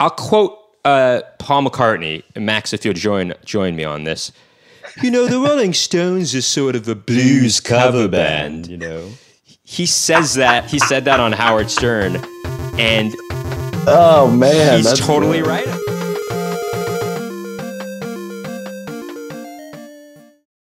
I'll quote uh, Paul McCartney Max. If you'll join join me on this, you know the Rolling Stones is sort of a blues cover band. You know, he says that he said that on Howard Stern, and Oh man, he's totally weird. right.